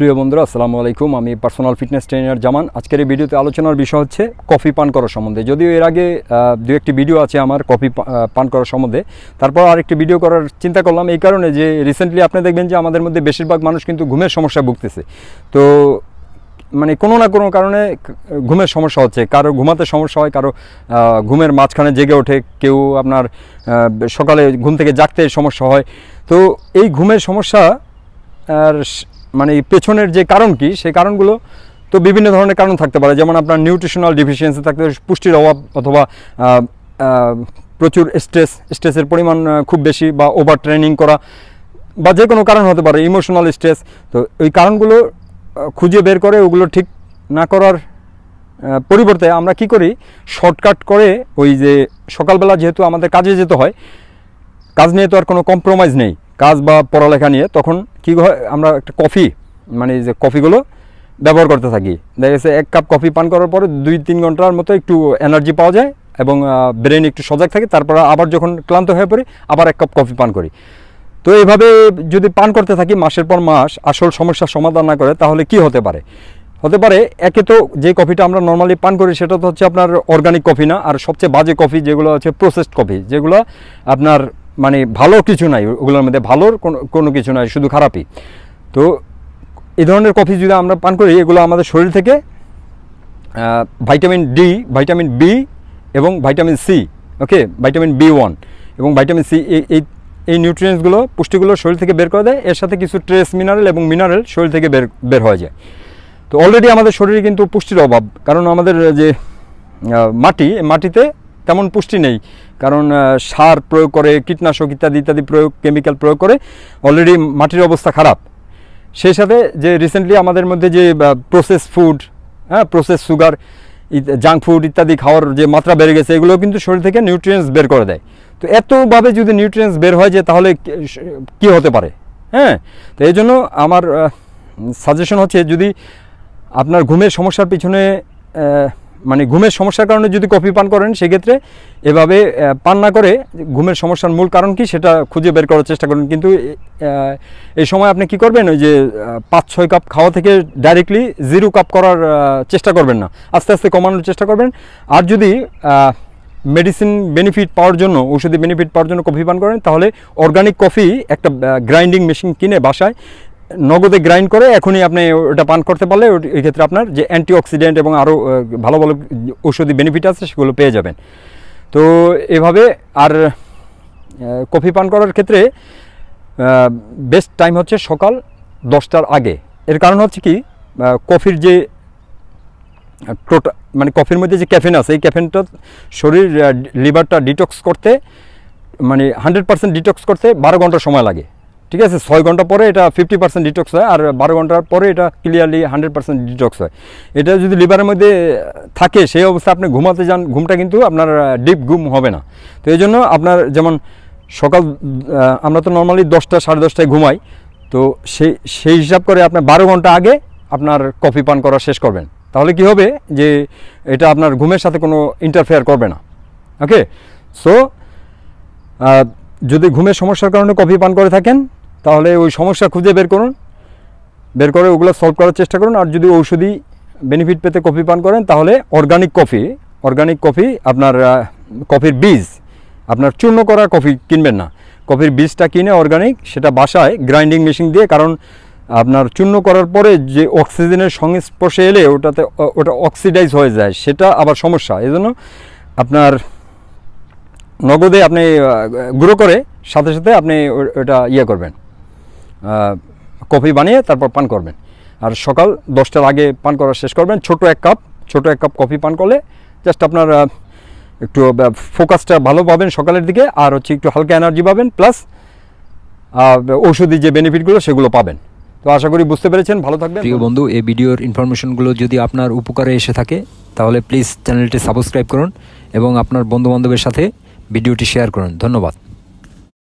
প্রিয় বন্ধুরা, আসসালামু আলাইকুম। আমি পার্সোনাল ফিটনেস ট্রেনার জামান। আজকের এই ভিডিওতে আলোচনার বিষয় হচ্ছে কফি পান করার সম্বন্ধে। যদিও এর আগে দু একটি ভিডিও আছে আমার কফি পান করার সম্বন্ধে। তারপর আরেকটি ভিডিও করার চিন্তা করলাম এই কারণে যে রিসেন্টলি আপনি দেখবেন যে আমাদের মধ্যে বেশিরভাগ মানুষ কিন্তু ঘুমের সমস্যা ভুগতেছে। তো মানে কোনো না কোনো কারণে ঘুমের সমস্যা হচ্ছে। কারও ঘুমাতে সমস্যা হয়, কারও ঘুমের মাঝখানে জেগে ওঠে, কেউ আপনার সকালে ঘুম থেকে জাগতে সমস্যা হয়। তো এই ঘুমের সমস্যা আর মানে পেছনের যে কারণ কি, সেই কারণগুলো তো বিভিন্ন ধরনের কারণ থাকতে পারে। যেমন আপনার নিউট্রিশনাল ডিফিসিয়েন্সি থাকতে পুষ্টির অভাব অথবা প্রচুর স্ট্রেস স্ট্রেসের পরিমাণ খুব বেশি বা ওভার ট্রেনিং করা বা যে কোনো কারণ হতে পারে ইমোশনাল স্ট্রেস তো ওই কারণগুলো খুঁজে বের করে ওগুলো ঠিক না করার পরিবর্তে আমরা কি করি শর্টকাট করে ওই যে সকালবেলা যেহেতু আমাদের কাজে যেতে হয়, কাজ নিয়ে তো আর কোনো কম্প্রোমাইজ নেই। কাজ বা পড়ালেখা নিয়ে তখন কী হয়, আমরা একটা কফি মানে যে কফিগুলো ব্যবহার করতে থাকি। দেখা গেছে এক কাপ কফি পান করার পরে দুই তিন ঘণ্টার মতো একটু এনার্জি পাওয়া যায় এবং ব্রেন একটু সজাগ থাকে, তারপর আবার যখন ক্লান্ত হয়ে পড়ি, আবার এক কাপ কফি পান করি। তো এইভাবে যদি পান করতে থাকি মাসের পর মাস, আসল সমস্যার সমাধান না করে, তাহলে কি হতে পারে? হতে পারে, একে তো যে কফিটা আমরা নর্মালি পান করি, সেটা তো হচ্ছে আপনার অর্গানিক কফি না, আর সবচেয়ে বাজে কফি যেগুলো হচ্ছে প্রসেসড কফি, যেগুলো আপনার মানে ভালো কিছু নাই, ওগুলোর মধ্যে ভালোর কোনো কিছু নাই, শুধু খারাপই। তো এই ধরনের কফি যদি আমরা পান করি, এগুলো আমাদের শরীর থেকে ভাইটামিন ডি ভাইটামিন বি এবং vitamin C, okay? Vitamin B one এবং ভাইটামিন সি, এই এই নিউট্রিয়েন্টসগুলো, পুষ্টিগুলো শরীর থেকে বের করে দেয়, এর সাথে কিছু ট্রেস মিনারেল এবং মিনারেল শরীর থেকে বের বের হয়ে যায়। তো অলরেডি আমাদের শরীরে কিন্তু পুষ্টির অভাব, কারণ আমাদের যে মাটি মাটিতে তেমন পুষ্টি নেই। কারণ সার প্রয়োগ করে, কীটনাশক ইত্যাদি ইত্যাদি প্রয়োগ, কেমিক্যাল প্রয়োগ করে অলরেডি মাটির অবস্থা খারাপ। সেই সাথে যে রিসেন্টলি আমাদের মধ্যে যে প্রসেস ফুড হ্যাঁ প্রসেস সুগার জাঙ্ক ফুড ইত্যাদি খাওয়ার যে মাত্রা বেড়ে গেছে, এগুলো কিন্তু শরীর থেকে নিউট্রিয়েন্টস বের করে দেয়। তো এতভাবে যদি নিউট্রিয়েন্টস বের হয় যে তাহলে কি- হতে পারে? হ্যাঁ তো এই জন্য আমার সাজেশন হচ্ছে যদি আপনার ঘুমের সমস্যার পিছনে মানে ঘুমের সমস্যার কারণে যদি কফি পান করেন, সেক্ষেত্রে এভাবে পান না করে ঘুমের সমস্যার মূল কারণ কি সেটা খুঁজে বের করার চেষ্টা করুন। কিন্তু এই সময় আপনি কি করবেন? ওই যে পাঁচ, ছয় কাপ খাওয়া থেকে ডাইরেক্টলি জিরো কাপ করার চেষ্টা করবেন না। আস্তে আস্তে কমানোর চেষ্টা করবেন। আর যদি মেডিসিন বেনিফিট পাওয়ার জন্য, ঔষধি বেনিফিট পাওয়ার জন্য কফি পান করেন, তাহলে অর্গানিক কফি একটা গ্রাইন্ডিং মেশিন কিনে বাসায় নগদে গ্রাইন্ড করে এখনই আপনি ওটা পান করতে পারলে এই ক্ষেত্রে আপনার যে অ্যান্টিঅক্সিডেন্ট এবং আরও ভালো ভালো ঔষধি বেনিফিট আছে সেগুলো পেয়ে যাবেন। তো এভাবে আর কফি পান করার ক্ষেত্রে বেস্ট টাইম হচ্ছে সকাল দশটার আগে। এর কারণ হচ্ছে কি কফির যে, টোটা মানে কফির মধ্যে যে ক্যাফেন আছে, এই ক্যাফেনটা শরীর লিভারটা ডিটক্স করতে মানে হান্ড্রেড পার্সেন্ট ডিটক্স করতে বারো ঘণ্টা সময় লাগে। ঠিক আছে, ছয় ঘণ্টা পরে এটা ফিফটি পার্সেন্ট ডিটক্স হয় আর বারো ঘণ্টার পরে এটা ক্লিয়ারলি হান্ড্রেড পার্সেন্ট ডিটক্স হয়। এটা যদি লিভারের মধ্যে থাকে, সেই অবস্থা আপনি ঘুমাতে যান, ঘুমটা কিন্তু আপনার ডিপ ঘুম হবে না। তো এই জন্য আপনার যেমন সকাল আমরা তো নর্মালি দশটা, সাড়ে দশটায় ঘুমাই, তো সেই সেই হিসাব করে আপনার বারো ঘণ্টা আগে আপনার কফি পান করা শেষ করবেন। তাহলে কি হবে যে এটা আপনার ঘুমের সাথে কোনো ইন্টারফেয়ার করবে না। ওকে সো যদি ঘুমের সমস্যার কারণে কফি পান করে থাকেন তাহলে ওই সমস্যা খুঁজে বের করুন, বের করে ওগুলো সলভ করার চেষ্টা করুন। আর যদি ঔষধি বেনিফিট পেতে কফি পান করেন, তাহলে অর্গানিক কফি অর্গানিক কফি আপনার কফির বীজ, আপনার চূর্ণ করা কফি কিনবেন না। কফির বীজটা কিনে অর্গানিক সেটা বাসায় গ্রাইন্ডিং মেশিন দিয়ে, কারণ আপনার চূর্ণ করার পরে যে অক্সিজেনের সংস্পর্শে এলে ওটাতে ওটা অক্সিডাইজ হয়ে যায়, সেটা আবার সমস্যা। এই জন্য আপনার নগদে আপনি গুঁড়ো করে সাথে সাথে আপনি ওটা ইয়ে করবেন। কফি বানিয়ে তারপর পান করবেন। আর সকাল দশটার আগে পান করা শেষ করবেন। ছোট এক কাপ, ছোট এক কাপ কফি পান করলে জাস্ট আপনার একটু ফোকাসটা ভালো পাবেন সকালের দিকে আর হচ্ছে একটু হালকা এনার্জি পাবেন প্লাস ঔষধি যে বেনিফিটগুলো সেগুলো পাবেন। তো আশা করি বুঝতে পেরেছেন। ভালো থাকবেন। প্রিয় বন্ধু, এই ভিডিওর ইনফরমেশনগুলো যদি আপনার উপকারে এসে থাকে, তাহলে প্লিজ চ্যানেলটি সাবস্ক্রাইব করুন এবং আপনার বন্ধু বান্ধবের সাথে ভিডিওটি শেয়ার করুন। ধন্যবাদ।